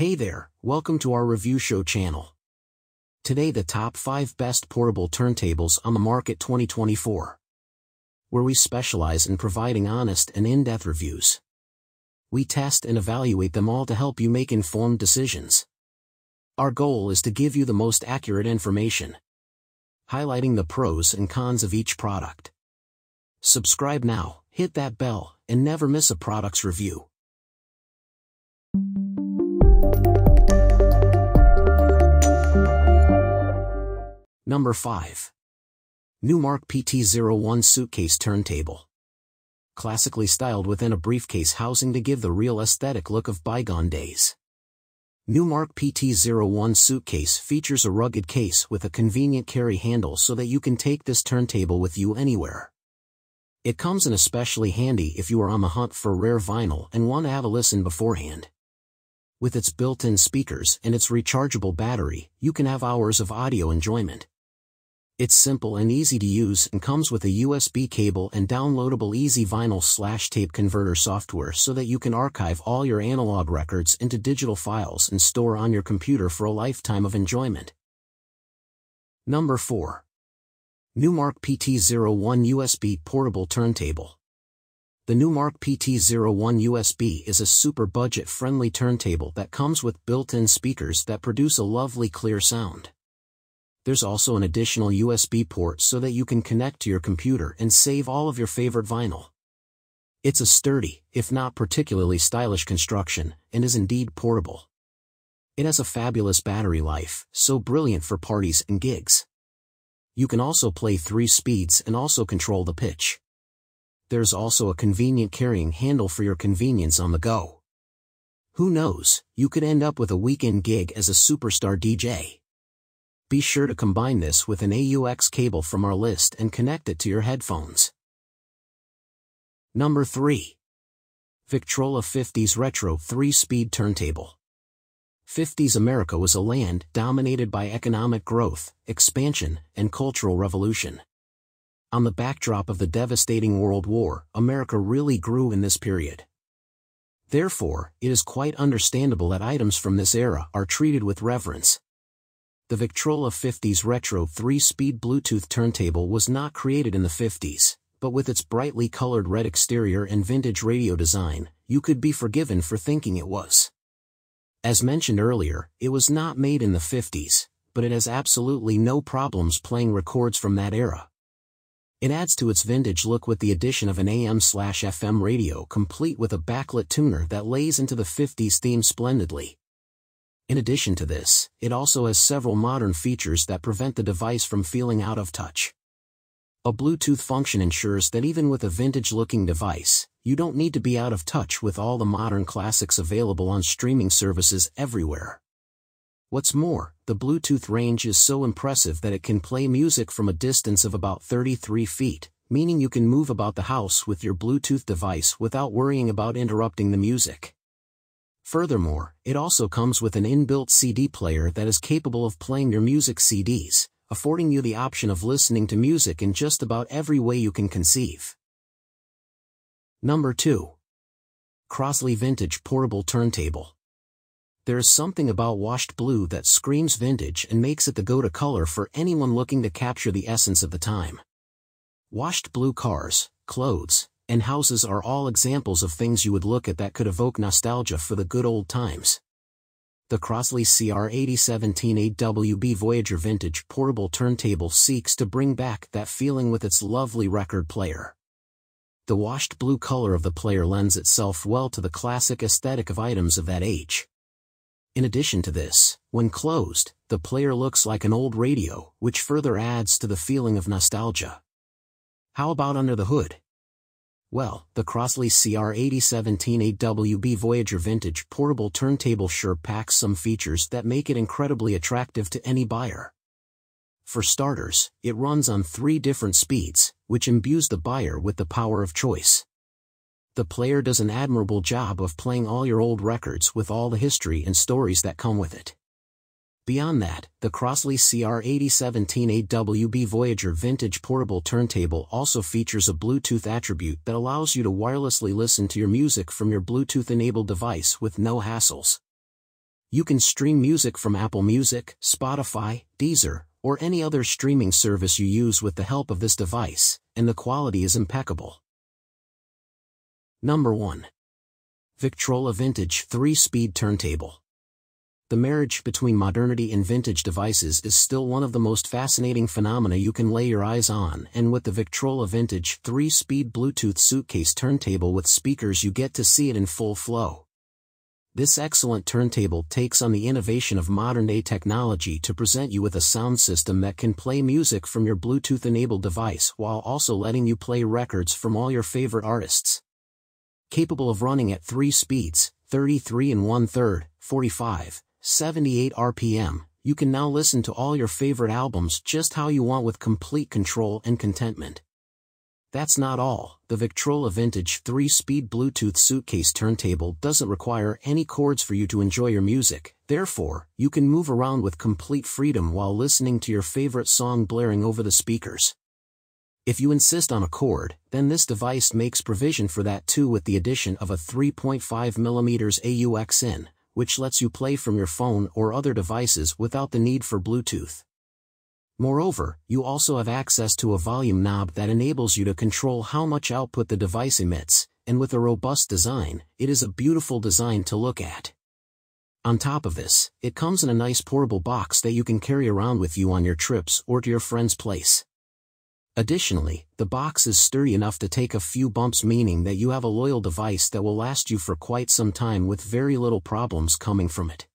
Hey there, welcome to our review show channel. Today the top 5 best portable turntables on the market 2024. Where we specialize in providing honest and in-depth reviews. We test and evaluate them all to help you make informed decisions. Our goal is to give you the most accurate information. Highlighting the pros and cons of each product. Subscribe now, hit that bell, and never miss a product's review. Number 5. Numark PT01 Suitcase Turntable. Classically styled within a briefcase housing to give the real aesthetic look of bygone days. Numark PT01 suitcase features a rugged case with a convenient carry handle so that you can take this turntable with you anywhere. It comes in especially handy if you are on the hunt for rare vinyl and want to have a listen beforehand. With its built-in speakers and its rechargeable battery, you can have hours of audio enjoyment. It's simple and easy to use and comes with a USB cable and downloadable easy vinyl slash tape converter software so that you can archive all your analog records into digital files and store on your computer for a lifetime of enjoyment. Number 4. Numark PT01 USB Portable Turntable. The Numark PT01 USB is a super budget-friendly turntable that comes with built-in speakers that produce a lovely clear sound there's also an additional USB port so that you can connect to your computer and save all of your favorite vinyl. It's a sturdy, if not particularly stylish construction, and is indeed portable. It has a fabulous battery life, so brilliant for parties and gigs. You can also play three speeds and also control the pitch. There's also a convenient carrying handle for your convenience on the go. Who knows, you could end up with a weekend gig as a superstar DJ be sure to combine this with an AUX cable from our list and connect it to your headphones. Number 3. Victrola 50s Retro 3-Speed Turntable. 50s America was a land dominated by economic growth, expansion, and cultural revolution. On the backdrop of the devastating World War, America really grew in this period. Therefore, it is quite understandable that items from this era are treated with reverence, the Victrola 50's retro 3-speed Bluetooth turntable was not created in the 50s, but with its brightly colored red exterior and vintage radio design, you could be forgiven for thinking it was. As mentioned earlier, it was not made in the 50s, but it has absolutely no problems playing records from that era. It adds to its vintage look with the addition of an AM-FM radio complete with a backlit tuner that lays into the 50s theme splendidly. In addition to this, it also has several modern features that prevent the device from feeling out of touch. A Bluetooth function ensures that even with a vintage-looking device, you don't need to be out of touch with all the modern classics available on streaming services everywhere. What's more, the Bluetooth range is so impressive that it can play music from a distance of about 33 feet, meaning you can move about the house with your Bluetooth device without worrying about interrupting the music. Furthermore, it also comes with an inbuilt CD player that is capable of playing your music CDs, affording you the option of listening to music in just about every way you can conceive. Number 2. Crosley Vintage Portable Turntable. There is something about washed blue that screams vintage and makes it the go-to color for anyone looking to capture the essence of the time. Washed blue cars, clothes, and houses are all examples of things you would look at that could evoke nostalgia for the good old times. The Crosley CR8017AWB Voyager Vintage portable turntable seeks to bring back that feeling with its lovely record player. The washed blue color of the player lends itself well to the classic aesthetic of items of that age. In addition to this, when closed, the player looks like an old radio, which further adds to the feeling of nostalgia. How about under the hood? Well, the Crosley CR8017AWB Voyager Vintage portable turntable sure packs some features that make it incredibly attractive to any buyer. For starters, it runs on three different speeds, which imbues the buyer with the power of choice. The player does an admirable job of playing all your old records with all the history and stories that come with it. Beyond that, the Crosley CR8017AWB Voyager Vintage Portable Turntable also features a Bluetooth attribute that allows you to wirelessly listen to your music from your Bluetooth-enabled device with no hassles. You can stream music from Apple Music, Spotify, Deezer, or any other streaming service you use with the help of this device, and the quality is impeccable. Number 1. Victrola Vintage 3-Speed Turntable. The marriage between modernity and vintage devices is still one of the most fascinating phenomena you can lay your eyes on and with the Victrola Vintage 3-Speed Bluetooth suitcase turntable with speakers you get to see it in full flow. This excellent turntable takes on the innovation of modern-day technology to present you with a sound system that can play music from your Bluetooth-enabled device while also letting you play records from all your favorite artists capable of running at 3 speeds, 33 and 1 third, 45, 78 RPM, you can now listen to all your favorite albums just how you want with complete control and contentment. That's not all, the Victrola Vintage 3-speed Bluetooth suitcase turntable doesn't require any cords for you to enjoy your music, therefore, you can move around with complete freedom while listening to your favorite song blaring over the speakers. If you insist on a cord, then this device makes provision for that too with the addition of a 3.5mm AUX in, which lets you play from your phone or other devices without the need for Bluetooth. Moreover, you also have access to a volume knob that enables you to control how much output the device emits, and with a robust design, it is a beautiful design to look at. On top of this, it comes in a nice portable box that you can carry around with you on your trips or to your friend's place. Additionally, the box is sturdy enough to take a few bumps meaning that you have a loyal device that will last you for quite some time with very little problems coming from it.